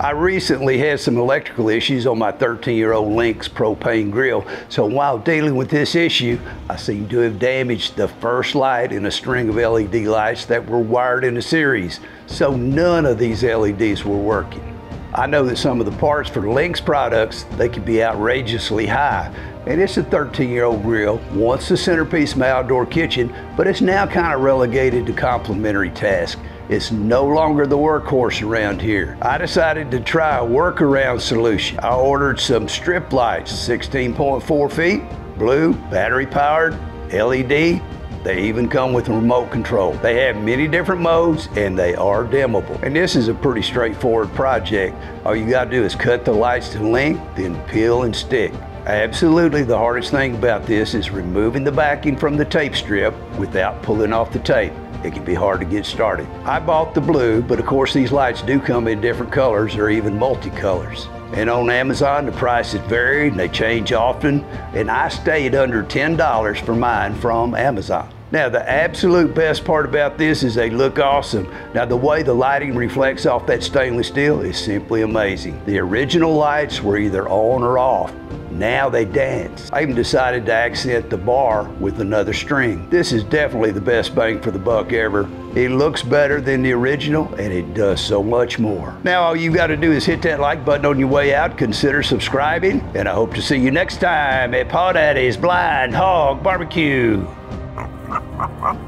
I recently had some electrical issues on my 13 year old Lynx propane grill, so while dealing with this issue, I seem to have damaged the first light in a string of LED lights that were wired in a series, so none of these LEDs were working. I know that some of the parts for Lynx products, they can be outrageously high. And it's a 13 year old grill, once the centerpiece of my outdoor kitchen, but it's now kind of relegated to complementary tasks. It's no longer the workhorse around here. I decided to try a workaround solution. I ordered some strip lights, 16.4 feet, blue, battery powered, LED, they even come with remote control. They have many different modes and they are dimmable. And this is a pretty straightforward project. All you gotta do is cut the lights to length, then peel and stick. Absolutely the hardest thing about this is removing the backing from the tape strip without pulling off the tape. It can be hard to get started. I bought the blue, but of course these lights do come in different colors or even multicolors. And on Amazon, the prices vary and they change often. And I stayed under $10 for mine from Amazon. Now, the absolute best part about this is they look awesome. Now, the way the lighting reflects off that stainless steel is simply amazing. The original lights were either on or off. Now they dance. I even decided to accent the bar with another string. This is definitely the best bang for the buck ever. It looks better than the original and it does so much more. Now all you've got to do is hit that like button on your way out, consider subscribing, and I hope to see you next time at Paw Daddy's BlindHawg Barbecue. Ha, ha, ha.